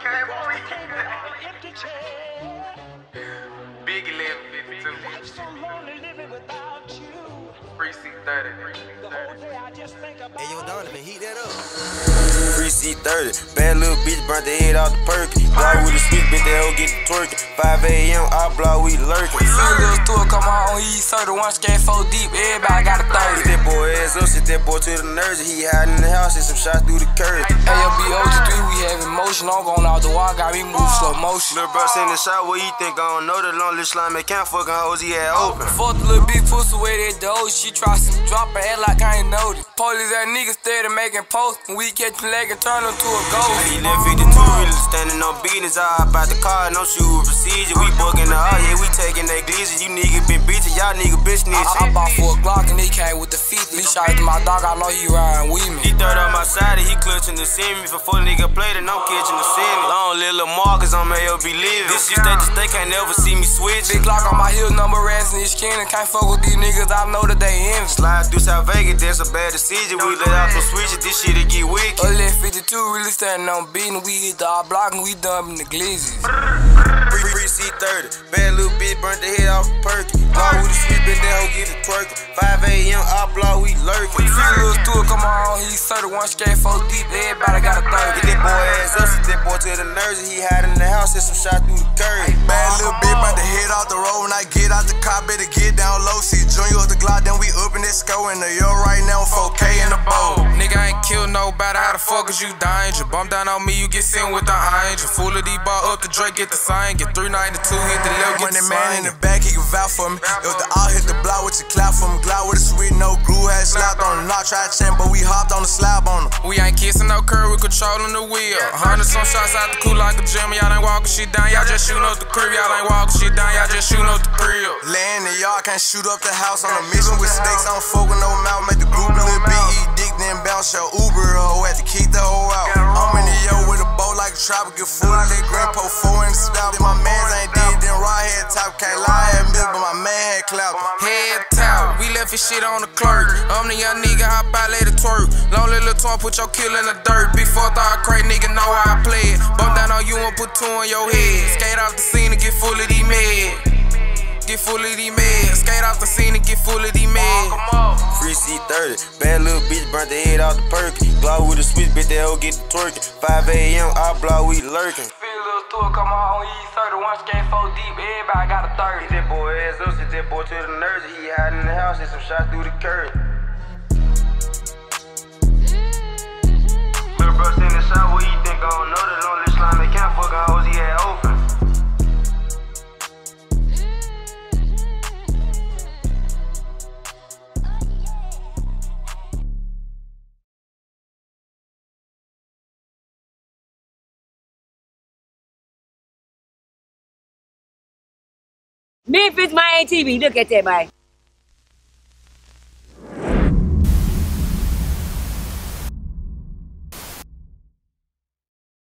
came on Biggie living 52. Precinct 30. Hey, yo, Donovan, heat that up. Free Cthirty, bad little bitch burnt the head out the perky. Block with a sweet bitch, that hoe get the twerking. 5 a.m., I block, we lurking. Little store come on, he the one scan four deep, everybody got a 30. Sit that boy ass up, sit that boy to the nerves. He hiding in the house, and some shots through the curtain. ALBOG3, we have emotion, I'm going out the wall, got me move slow motion. Little bro in the shot, what he think I don't know the lonely slime, can't fucking hoes he had open. Fuck the little big pussy with that dough, she try to drop her head like I ain't noticed. Police that niggas steady making posts, when we catch leg and turn him to a ghost. He left 52 reelers, standing on beatings. I about the car, no shoe procedure. We booking the all, yeah, we taking that glizzy. You niggas been beating, y'all niggas bitch snitching. I, I bought for a Glock and he came with the 50. He shot to my dog, I know he riding with me. He third on my side he clutching the semi. For full nigga play, and I'm catching the semi. Long little Lamar, I'm ALB living. This shit they just they can't never see me switch. Big Glock on my heel, number ass in his skin. I can't fuck with these niggas, I know that they envy. Slide through South Vegas, that's a bad decision. We let out some switches, this shit to get wicked. 22 really starting on beating, we hit the hot block and we dumping the glizzies. Free, free Cthirty, bad little bitch burnt the head off perky. Dog with the sweep and then get a twerking. 5 a.m. I block, we lurking. Few little steward, come on he 31 straight, four deep, everybody got a 30. Get that boy ass up, that boy to the nerves, he hiding in the house, and some shot through the curtain. Bad uh-huh. little bitch burnt the head off the road when I get out the car, better get down low. See Junior with the Glock, then we up in this score in the yo right now, 4K in the bowl. Nigga I ain't kill nobody, how the fuck is you dying? danger? Bump down on me, you get sent with the angel. Fool of these ball up the Drake, get the sign, get 392, hit the left, get the man in the back, he can vouch for me. If the all hit the block with your clap for me, Glock with a sweet no glue, had slapped on him. Not try to champ, but we hopped on the slab on him. We ain't kissing no curve, we controlling the wheel. Hundred some shots out the cool like a gym, y'all ain't walking shit down, y'all just shooting up the crib, y'all ain't walking shit down, y'all just shooting up the crib. Laying the yard, can't shoot up the house on a mission with stakes, I don't fuck with no mouth, make the group little B.E. dick, then bounce your Uber, hoe, had to keep the hoe out. I'm in the yo with a bow like a trapper, get full of that grandpa, four in the spout. My mans ain't dead, then right head top, can't lie, had miss, but my man had clap. Head top, we left his shit on the clerk. I'm the young nigga, hop out, let it twerk. Lonely little twin, put your kill in the dirt. Before thought crazy nigga know how I play it. Bump down on you and put two on your head. Skate off the scene and get full of these meds. Get full of these meds. Skate off the scene and get full of these meds. Free Cthirty, bad little bitch burnt the head out the perky. Glock with a switch, bitch, that hoe get the twerking. 5 a.m., I block, we lurking. Feel a little store come on, he 31 skate 4 deep, everybody got a 30. Hit that boy ass up, sit that boy to the nerves, he the some shots through the curtain. Little bro shot, what you think I don't know the lonely slime, they can't fucking hoes he had open. My TV. Look at that, man.